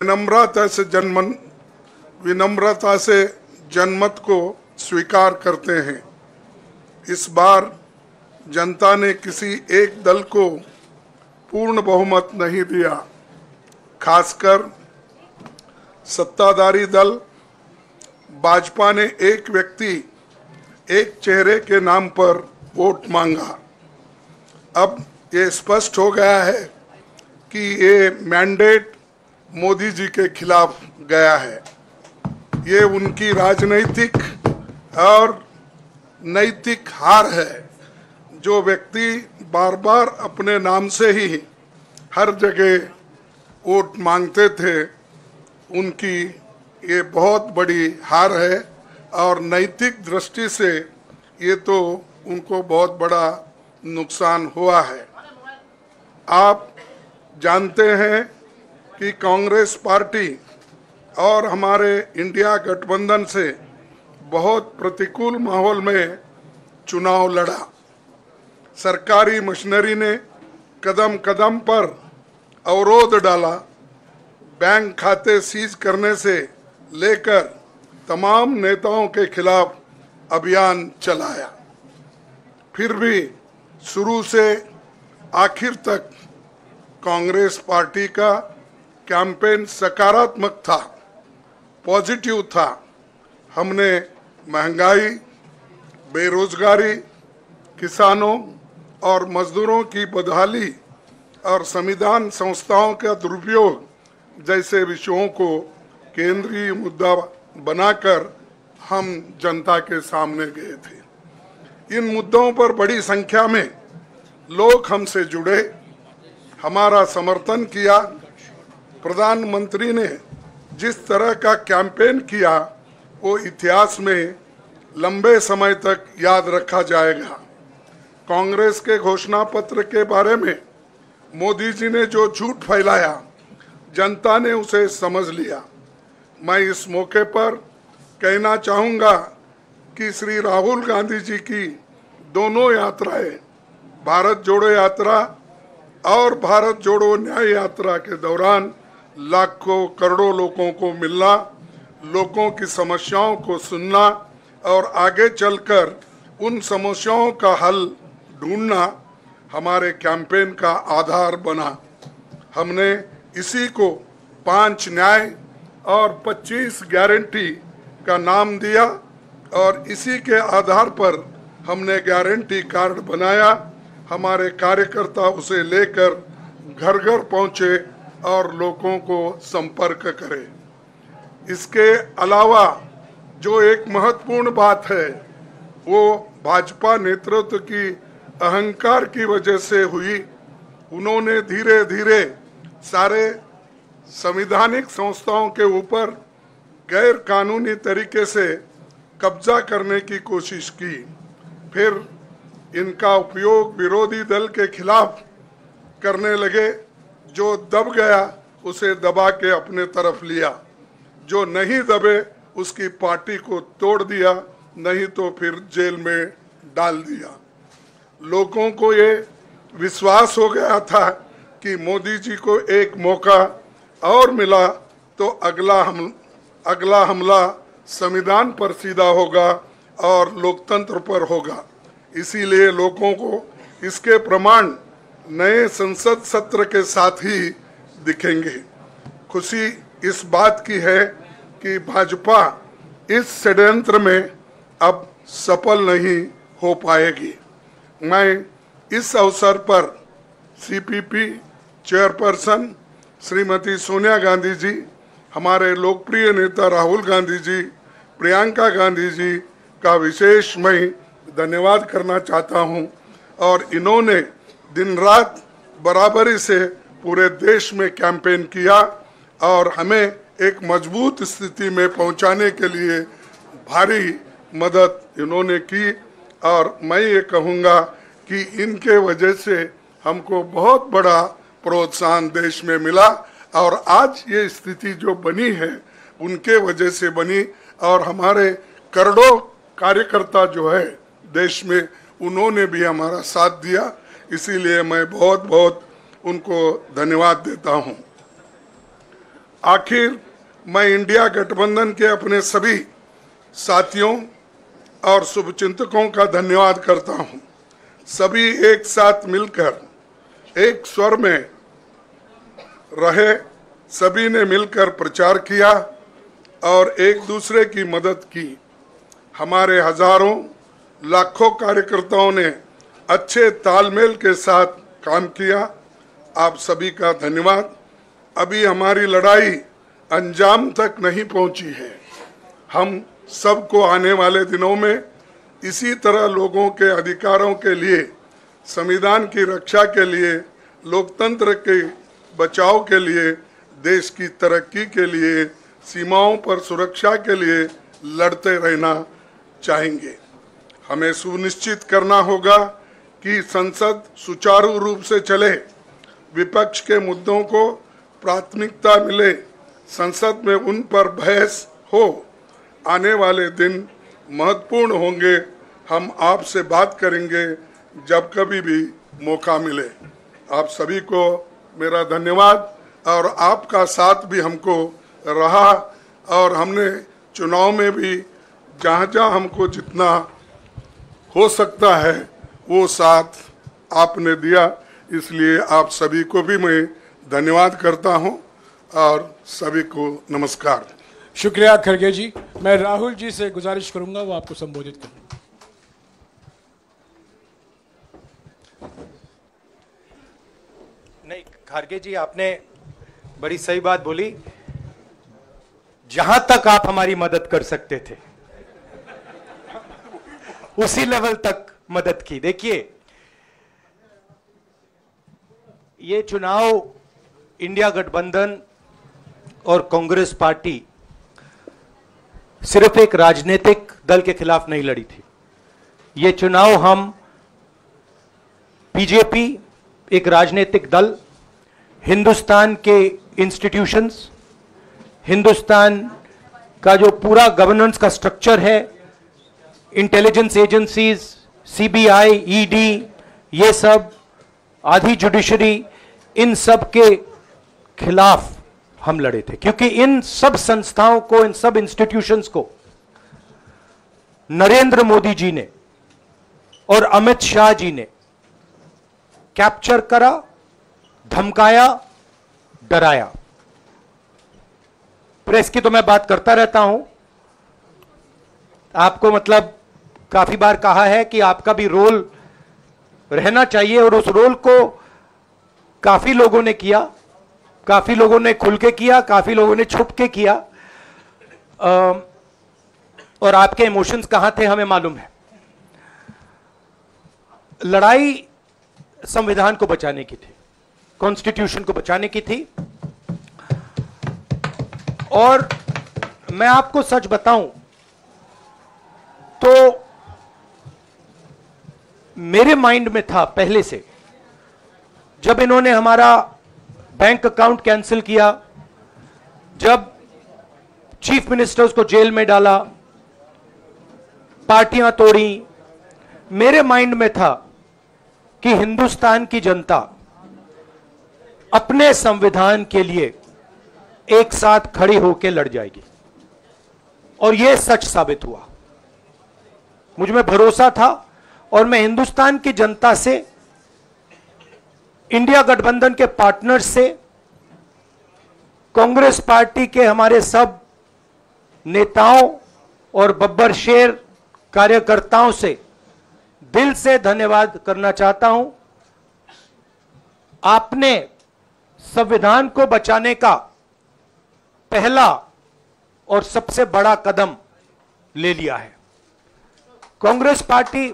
विनम्रता से जन्मन, विनम्रता से जनमत को स्वीकार करते हैं। इस बार जनता ने किसी एक दल को पूर्ण बहुमत नहीं दिया। खासकर सत्ताधारी दल, भाजपा ने एक व्यक्ति एक चेहरे के नाम पर वोट मांगा। अब ये स्पष्ट हो गया है कि ये मैंडेट मोदी जी के खिलाफ गया है। ये उनकी राजनीतिक और नैतिक हार है, जो व्यक्ति बार बार अपने नाम से ही हर जगह वोट मांगते थे, उनकी ये बहुत बड़ी हार है और नैतिक दृष्टि से ये तो उनको बहुत बड़ा नुकसान हुआ है। आप जानते हैं कि कांग्रेस पार्टी और हमारे इंडिया गठबंधन से बहुत प्रतिकूल माहौल में चुनाव लड़ा। सरकारी मशीनरी ने कदम कदम पर अवरोध डाला। बैंक खाते सीज करने से लेकर तमाम नेताओं के खिलाफ अभियान चलाया। फिर भी शुरू से आखिर तक कांग्रेस पार्टी का कैंपेन सकारात्मक था पॉजिटिव था। हमने महँगाई, बेरोजगारी, किसानों और मजदूरों की बदहाली और संविधान संस्थाओं का दुरुपयोग जैसे विषयों को केंद्रीय मुद्दा बनाकर हम जनता के सामने गए थे। इन मुद्दों पर बड़ी संख्या में लोग हमसे जुड़े, हमारा समर्थन किया प्रधानमंत्री ने जिस तरह का कैंपेन किया, वो इतिहास में लंबे समय तक याद रखा जाएगा। कांग्रेस के घोषणा पत्र के बारे में मोदी जी ने जो झूठ फैलाया, जनता ने उसे समझ लिया। मैं इस मौके पर कहना चाहूँगा कि श्री राहुल गांधी जी की दोनों यात्राएँ, भारत जोड़ो यात्रा और भारत जोड़ो न्याय यात्रा के दौरान लाखों करोड़ों लोगों को मिलना, लोगों की समस्याओं को सुनना और आगे चलकर उन समस्याओं का हल ढूंढना हमारे कैंपेन का आधार बना। हमने इसी को पाँच न्याय और 25 गारंटी का नाम दिया और इसी के आधार पर हमने गारंटी कार्ड बनाया। हमारे कार्यकर्ता उसे लेकर घर घर पहुँचे और लोगों को संपर्क करें। इसके अलावा जो एक महत्वपूर्ण बात है, वो भाजपा नेतृत्व की अहंकार की वजह से हुई। उन्होंने धीरे धीरे सारे संविधानिक संस्थाओं के ऊपर गैर कानूनी तरीके से कब्जा करने की कोशिश की। फिर इनका उपयोग विरोधी दल के खिलाफ करने लगे। जो दब गया, उसे दबा के अपने तरफ़ लिया। जो नहीं दबे, उसकी पार्टी को तोड़ दिया, नहीं तो फिर जेल में डाल दिया। लोगों को ये विश्वास हो गया था कि मोदी जी को एक मौका और मिला तो अगला हम, अगला हमला संविधान पर सीधा होगा और लोकतंत्र पर होगा। इसीलिए लोगों को इसके प्रमाण नए संसद सत्र के साथ ही दिखेंगे। खुशी इस बात की है कि भाजपा इस षड्यंत्र में अब सफल नहीं हो पाएगी। मैं इस अवसर पर सीपीपी चेयरपर्सन श्रीमती सोनिया गांधी जी, हमारे लोकप्रिय नेता राहुल गांधी जी, प्रियंका गांधी जी का विशेष मैं धन्यवाद करना चाहता हूँ और इन्होंने दिन रात बराबरी से पूरे देश में कैंपेन किया और हमें एक मज़बूत स्थिति में पहुँचाने के लिए भारी मदद इन्होंने की। और मैं ये कहूँगा कि इनके वजह से हमको बहुत बड़ा प्रोत्साहन देश में मिला और आज ये स्थिति जो बनी है, उनके वजह से बनी। और हमारे करोड़ों कार्यकर्ता जो है देश में, उन्होंने भी हमारा साथ दिया। इसीलिए मैं बहुत बहुत उनको धन्यवाद देता हूँ आखिर मैं इंडिया गठबंधन के अपने सभी साथियों और शुभचिंतकों का धन्यवाद करता हूँ। सभी एक साथ मिलकर, एक स्वर में रहे, सभी ने मिलकर प्रचार किया और एक दूसरे की मदद की हमारे हज़ारों, लाखों कार्यकर्ताओं ने अच्छे तालमेल के साथ काम किया। आप सभी का धन्यवाद। अभी हमारी लड़ाई अंजाम तक नहीं पहुँची है। हम सबको आने वाले दिनों में इसी तरह लोगों के अधिकारों के लिए, संविधान की रक्षा के लिए, लोकतंत्र के बचाव के लिए, देश की तरक्की के लिए, सीमाओं पर सुरक्षा के लिए लड़ते रहना चाहेंगे। हमें सुनिश्चित करना होगा कि संसद सुचारू रूप से चले, विपक्ष के मुद्दों को प्राथमिकता मिले, संसद में उन पर बहस हो, आने वाले दिन महत्वपूर्ण होंगे, हम आपसे बात करेंगे जब कभी भी मौका मिले। आप सभी को मेरा धन्यवाद और आपका साथ भी हमको रहा और हमने चुनाव में भी जहाँ जहाँ हमको जितना हो सकता है वो साथ आपने दिया इसलिए आप सभी को भी मैं धन्यवाद करता हूँ और सभी को नमस्कार। शुक्रिया खड़गे जी। मैं राहुल जी से गुजारिश करूँगा वो आपको संबोधित करें। नहीं खारगे जी आपने बड़ी सही बात बोली। जहाँ तक आप हमारी मदद कर सकते थे उसी लेवल तक मदद की। देखिए, ये चुनाव, इंडिया गठबंधन और कांग्रेस पार्टी सिर्फ़ एक राजनीतिक दल के खिलाफ नहीं लड़ी थी। ये चुनाव हम बीजेपी, एक राजनीतिक दल, हिंदुस्तान के इंस्टीट्यूशंस हिंदुस्तान का जो पूरा गवर्नेंस का स्ट्रक्चर है इंटेलिजेंस एजेंसीज सीबीआई ईडी ये सब आधी जुडिशरी इन सब के खिलाफ हम लड़े थे। क्योंकि इन सब संस्थाओं को, इन सब इंस्टीट्यूशंस को नरेंद्र मोदी जी ने और अमित शाह जी ने कैप्चर करा, धमकाया, डराया। प्रेस की तो मैं बात करता रहता हूँ। आपको मतलब काफ़ी बार कहा है कि आपका भी रोल रहना चाहिए और उस रोल को काफ़ी लोगों ने किया काफ़ी लोगों ने खुल के किया काफ़ी लोगों ने छुप के किया। आ, और आपके इमोशंस कहाँ थे हमें मालूम है। लड़ाई संविधान को बचाने की थी कॉन्स्टिट्यूशन को बचाने की थी। और मैं आपको सच बताऊँ तो मेरे माइंड में था पहले से, जब इन्होंने हमारा बैंक अकाउंट कैंसिल किया, जब चीफ मिनिस्टर्स को जेल में डाला, पार्टियाँ तोड़ी, मेरे माइंड में था कि हिंदुस्तान की जनता अपने संविधान के लिए एक साथ खड़ी होकर लड़ जाएगी। और यह सच साबित हुआ। मुझमें भरोसा था और मैं हिंदुस्तान की जनता से, इंडिया गठबंधन के पार्टनर से, कांग्रेस पार्टी के हमारे सब नेताओं और बब्बर शेर कार्यकर्ताओं से दिल से धन्यवाद करना चाहता हूँ। आपने संविधान को बचाने का पहला और सबसे बड़ा कदम ले लिया है। कांग्रेस पार्टी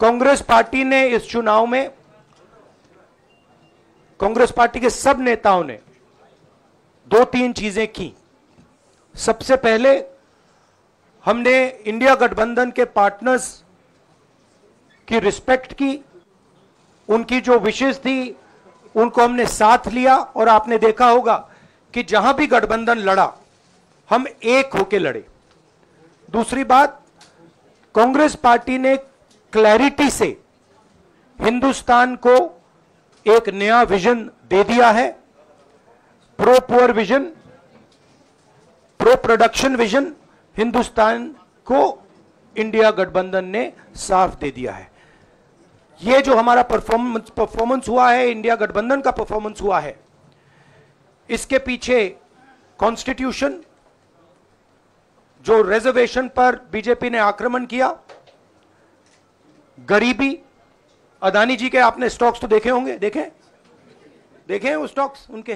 कांग्रेस पार्टी ने इस चुनाव में, कांग्रेस पार्टी के सब नेताओं ने दो तीन चीज़ें की। सबसे पहले हमने इंडिया गठबंधन के पार्टनर्स की रिस्पेक्ट की, उनकी जो विशेष थी, उनको हमने साथ लिया और आपने देखा होगा कि जहाँ भी गठबंधन लड़ा, हम एक होके लड़े। दूसरी बात, कांग्रेस पार्टी ने क्लैरिटी से हिंदुस्तान को एक नया विजन दे दिया है। Pro poor vision pro production vision Hindustan को इंडिया गठबंधन ने साफ़ दे दिया है। ये जो हमारा परफॉर्मेंस परफॉर्मेंस हुआ है इंडिया गठबंधन का परफॉर्मेंस हुआ है, इसके पीछे कॉन्स्टिट्यूशन जो रिजर्वेशन पर बीजेपी ने आक्रमण किया गरीबी, अदानी जी के आपने स्टॉक्स तो देखे होंगे, देखे? देखे हैं वो स्टॉक्स उनके?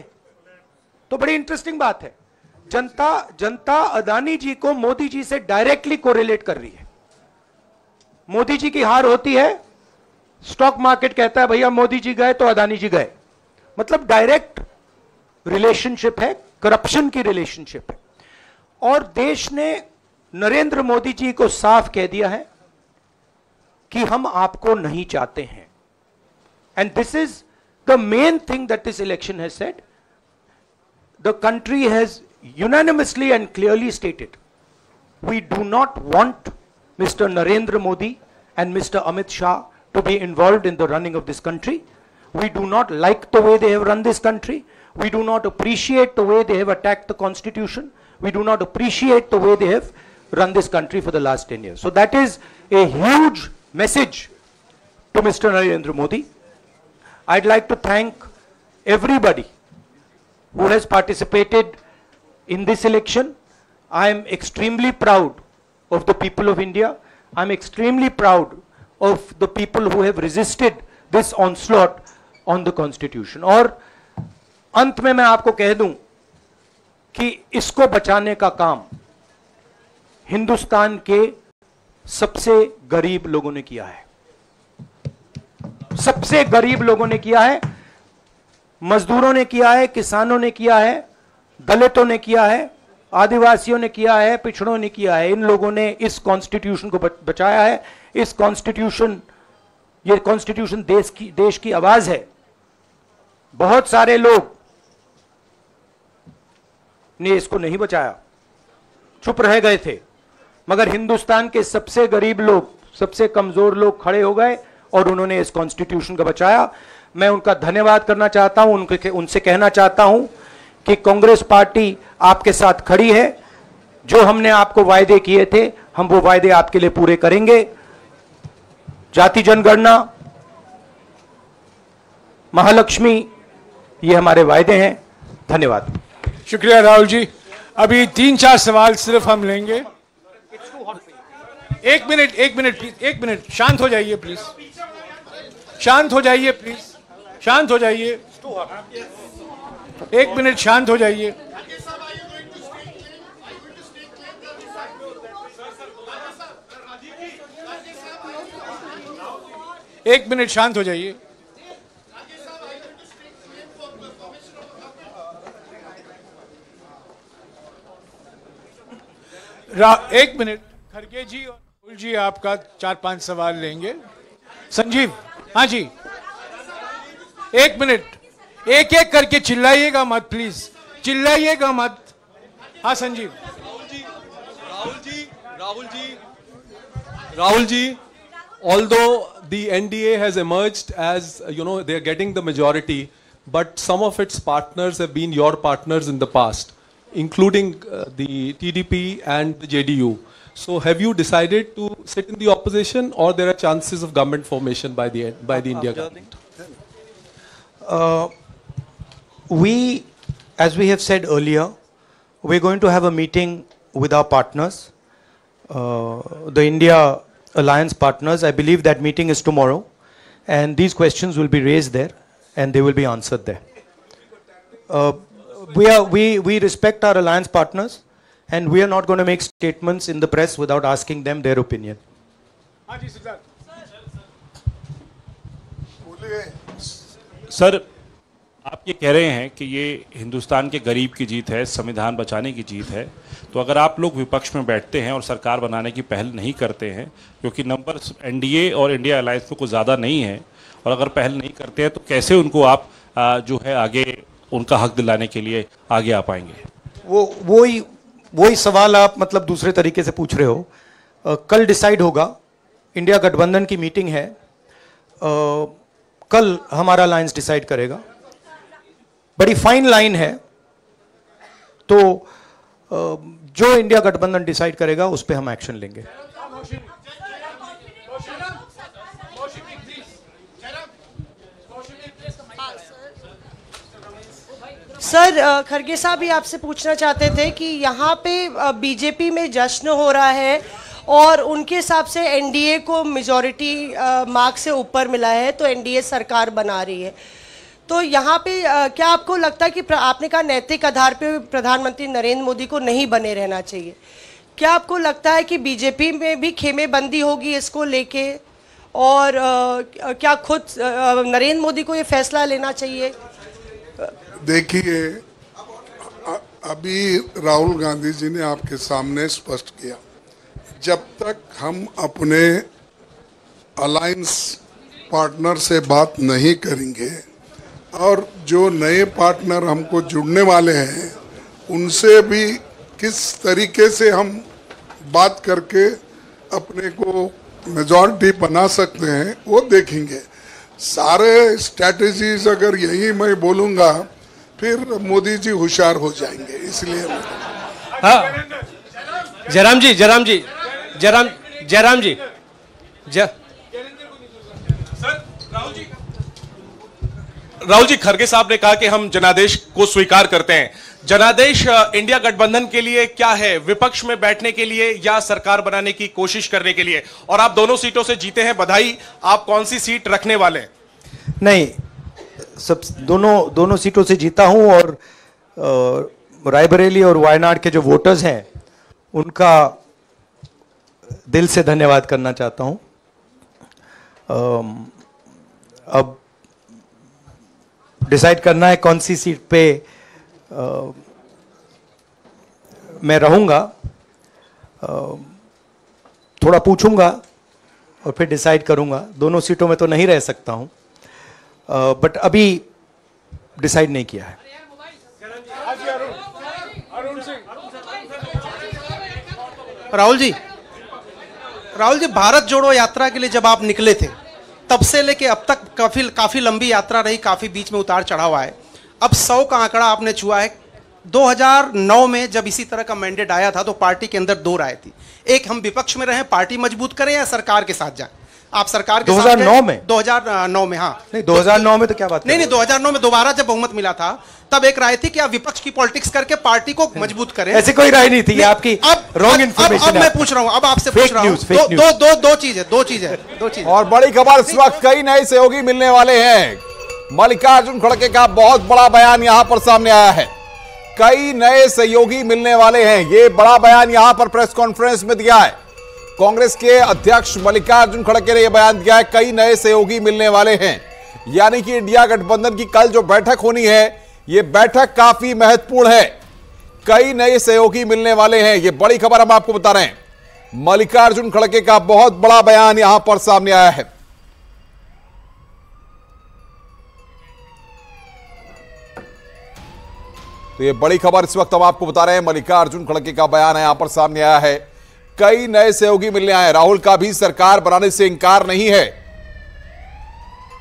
तो बड़ी इंटरेस्टिंग बात है। जनता जनता अदानी जी को मोदी जी से डायरेक्टली कोरिलेट कर रही है। मोदी जी की हार होती है स्टॉक मार्केट कहता है, भैया मोदी जी गए तो अदानी जी गए। मतलब डायरेक्ट रिलेशनशिप है करप्शन की रिलेशनशिप है। और देश ने नरेंद्र मोदी जी को साफ़ कह दिया है कि हम आपको नहीं चाहते हैं and this is the main thing that this election has said the country has unanimously and clearly stated we do not want Mr. Narendra Modi and Mr. Amit Shah to be involved in the running of this country. We do not like the way they have run this country. We do not appreciate the way they have attacked the constitution. We do not appreciate the way they have run this country for the last 10 years. So that is a huge message to Mr. Narendra Modi. I'd like to thank everybody who has participated in this election. I am extremely proud of the people of India. I'm extremely proud of the people who have resisted this onslaught on the constitution. और अंत में मैं आपको कह दूँ कि इसको बचाने का काम हिंदुस्तान के सबसे गरीब लोगों ने किया है। सबसे गरीब लोगों ने किया है, मजदूरों ने किया है, किसानों ने किया है, दलितों ने किया है, आदिवासियों ने किया है, पिछड़ों ने किया है। इन लोगों ने इस कॉन्स्टिट्यूशन को बचाया है। इस कॉन्स्टिट्यूशन ये कॉन्स्टिट्यूशन देश की देश की आवाज़ है। बहुत सारे लोग ने इसको नहीं बचाया। चुप रह गए थे। मगर हिंदुस्तान के सबसे गरीब लोग, सबसे कमज़ोर लोग खड़े हो गए और उन्होंने इस कॉन्स्टिट्यूशन को बचाया। मैं उनका धन्यवाद करना चाहता हूँ, उनके, उनसे कहना चाहता हूँ कि कांग्रेस पार्टी आपके साथ खड़ी है। जो हमने आपको वायदे किए थे, हम वो वायदे आपके लिए पूरे करेंगे। जाति जनगणना, महालक्ष्मी, ये हमारे वायदे हैं। धन्यवाद। शुक्रिया राहुल जी। अभी तीन चार सवाल सिर्फ़ हम लेंगे। एक मिनट एक मिनट प्लीज़ एक मिनट। शांत हो जाइए प्लीज़ शांत हो जाइए प्लीज़ शांत हो जाइए। एक मिनट, शांत हो जाइए। एक मिनट, शांत हो जाइए। एक मिनट। खड़गे जी और राहुल जी आपका चार पाँच सवाल लेंगे। संजीव हाँ जी। एक मिनट। एक एक करके चिल्लाइएगा मत प्लीज़ चिल्लाइएगा मत। हाँ Sanjeev. Rahul ji Rahul ji Rahul ji. Rahul ji although the NDA emerge as you know they are getting the majority but some of its partners have been your partners in the past including the T D P and the J D U So have you decided to sit in the opposition or there are chances of government formation by the, by the India government? Uh, we, as we have said earlier, we're going to have a meeting with our partners, uh, the India Alliance partners. I believe that meeting is tomorrow, and these questions will be raised there, and they will be answered there. Uh, we, are, we, we respect our alliance partners, and we are not going to make statements in the press without asking them their opinion. हाँ sir आप ये कह रहे हैं कि ये हिंदुस्तान के गरीब की जीत है संविधान बचाने की जीत है। तो अगर आप लोग विपक्ष में बैठते हैं और सरकार बनाने की पहल नहीं करते हैं क्योंकि नंबर एनडीए और इंडिया अलायंस में कुछ ज़्यादा नहीं है और अगर पहल नहीं करते हैं तो कैसे उनको आप आ, जो है आगे उनका हक दिलाने के लिए आगे आ पाएँगे? वो वो ही वो ही सवाल आप मतलब दूसरे तरीके से पूछ रहे हो। आ, कल डिसाइड होगा। इंडिया गठबंधन की मीटिंग है। आ, कल हमारा अलायंस डिसाइड करेगा। बड़ी फाइन लाइन है। तो आ, जो इंडिया गठबंधन डिसाइड करेगा उस पर हम एक्शन लेंगे। सर खरगे साहब भी आपसे पूछना चाहते थे कि यहाँ पे बीजेपी में जश्न हो रहा है और उनके हिसाब से एनडीए को मेजोरिटी मार्क से ऊपर मिला है तो एनडीए सरकार बना रही है। तो यहाँ पे क्या आपको लगता है कि आपने कहा नैतिक आधार पे प्रधानमंत्री नरेंद्र मोदी को नहीं बने रहना चाहिए। क्या आपको लगता है कि बीजेपी में भी खेमेबंदी होगी इसको लेके? और क्या खुद नरेंद्र मोदी को ये फैसला लेना चाहिए? देखिए अभी राहुल गांधी जी ने आपके सामने स्पष्ट किया, जब तक हम अपने अलायंस पार्टनर से बात नहीं करेंगे और जो नए पार्टनर हमको जुड़ने वाले हैं, उनसे भी किस तरीके से हम बात करके अपने को मेजॉरिटी बना सकते हैं, वो देखेंगे। सारे स्ट्रैटेजीज अगर यही मैं बोलूँगा फिर मोदी जी होशियार हो जाएँगे इसलिए हाँ। जयराम जी जयराम जी जयराम जयराम जी। जय राहुल जी खरगे साहब ने कहा कि हम जनादेश को स्वीकार करते हैं। जनादेश इंडिया गठबंधन के लिए क्या है? विपक्ष में बैठने के लिए या सरकार बनाने की कोशिश करने के लिए? और आप दोनों सीटों से जीते हैं बधाई। आप कौन सी सीट रखने वाले हैं? नहीं सब दोनों दोनों सीटों से जीता हूँ और रायबरेली और वायनाड के जो वोटर्स हैं उनका दिल से धन्यवाद करना चाहता हूँ। अब डिसाइड करना है कौन सी सीट पे अ, मैं रहूँगा। थोड़ा पूछूँगा और फिर डिसाइड करूँगा। दोनों सीटों में तो नहीं रह सकता हूँ। बट अभी डिसाइड नहीं किया है। राहुल जी राहुल जी भारत जोड़ो यात्रा के लिए जब आप निकले थे तब से लेके अब तक काफ़ी काफ़ी लंबी यात्रा रही काफ़ी बीच में उतार चढ़ाव आए। अब सौ का आंकड़ा आपने छुआ है। 2009 में जब इसी तरह का मैंडेट आया था तो पार्टी के अंदर दो राय थी। एक हम विपक्ष में रहें पार्टी मज़बूत करें या सरकार के साथ जाएँ? आप सरकार के 2009 साथ में? 2009 में हाँ। नहीं 2009 में तो क्या बात नहीं नहीं 2009 में दोबारा जब बहुमत मिला था तब एक राय थी कि आप विपक्ष की पॉलिटिक्स करके पार्टी को मज़बूत करें। ऐसी कोई राय नहीं थी ये आपकी अब wrong अब- information अब मैं पूछ रहा हूँ अब आपसे पूछ रहा हूँ। दो, दो दो दो चीज़ है दो चीज़ है दो चीज़। और बड़ी खबर इस वक्त कई नए सहयोगी मिलने वाले हैं। मल्लिकार्जुन खड़गे का बहुत बड़ा बयान यहाँ पर सामने आया है। कई नए सहयोगी मिलने वाले हैं ये बड़ा बयान यहाँ पर प्रेस कॉन्फ्रेंस में दिया है। कांग्रेस के अध्यक्ष मल्लिकार्जुन खड़गे ने यह बयान दिया है, कई नए सहयोगी मिलने वाले हैं। यानी कि इंडिया गठबंधन की कल जो बैठक होनी है, ये बैठक काफ़ी महत्वपूर्ण है। कई नए सहयोगी मिलने वाले हैं यह बड़ी खबर हम आपको बता रहे हैं। मल्लिकार्जुन खड़गे का बहुत बड़ा बयान यहाँ पर सामने आया है। तो यह बड़ी खबर इस वक्त हम आपको बता रहे हैं, मल्लिकार्जुन खड़गे का बयान यहाँ पर सामने आया है। कई नए सहयोगी मिलने आए राहुल का भी सरकार बनाने से इंकार नहीं है।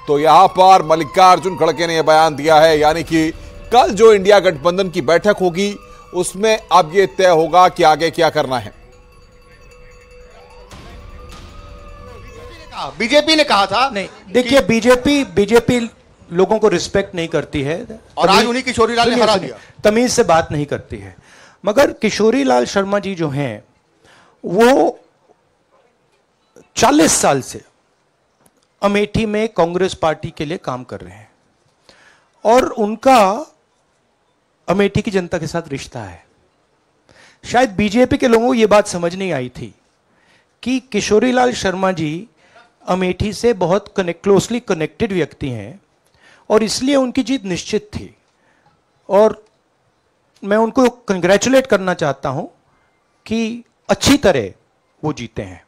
तो यहाँ पर मल्लिकार्जुन खड़गे ने यह बयान दिया है यानी कि कल जो इंडिया गठबंधन की बैठक होगी उसमें अब यह तय होगा कि आगे क्या करना है। बीजेपी ने कहा था नहीं देखिए बीजेपी बीजेपी लोगों को रिस्पेक्ट नहीं करती है। और आज तमीज- उन्हीं किशोरीलाल ने हरा दिया। तमीज से बात नहीं करती है। मगर किशोरी लाल शर्मा जी जो हैं वो 40 साल से अमेठी में कांग्रेस पार्टी के लिए काम कर रहे हैं। और उनका अमेठी की जनता के साथ रिश्ता है। शायद बीजेपी के लोगों को यह बात समझ नहीं आई थी कि किशोरीलाल शर्मा जी अमेठी से बहुत कनेक्ट क्लोजली कनेक्टेड व्यक्ति हैं और इसलिए उनकी जीत निश्चित थी। और मैं उनको कंग्रेचुलेट करना चाहता हूँ कि अच्छी तरह वो जीते हैं।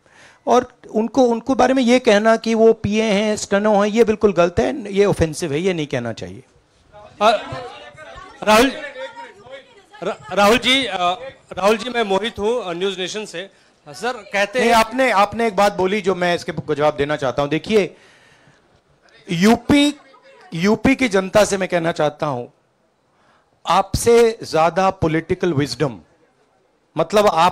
और उनको उनको बारे में ये कहना कि वो पिए हैं स्टनो हैं ये बिल्कुल गलत है ये ऑफेंसिव है ये नहीं कहना चाहिए। राहुल राहुल जी राहुल जी मैं मोहित हूँ न्यूज़ नेशन से। सर कहते हैं आपने आपने एक बात बोली जो मैं इसके जवाब देना चाहता हूँ। देखिए यूपी यूपी की जनता से मैं कहना चाहता हूँ आपसे ज़्यादा पॉलिटिकल विजडम मतलब आप